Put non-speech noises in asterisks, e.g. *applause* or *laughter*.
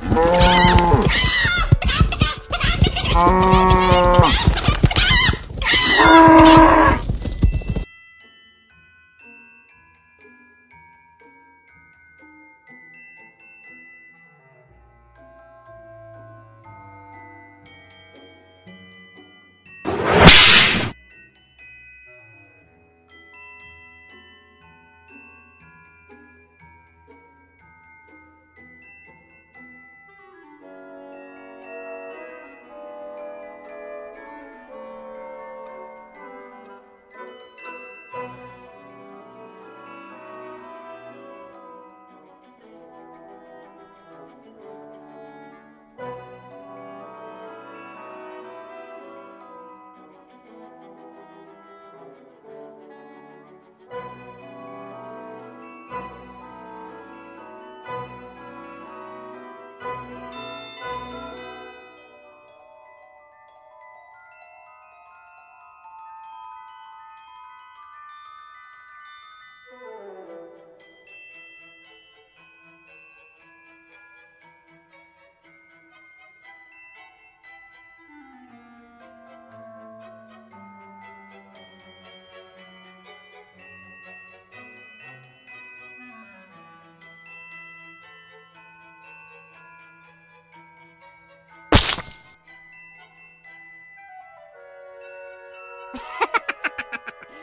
Oh. *laughs* *laughs*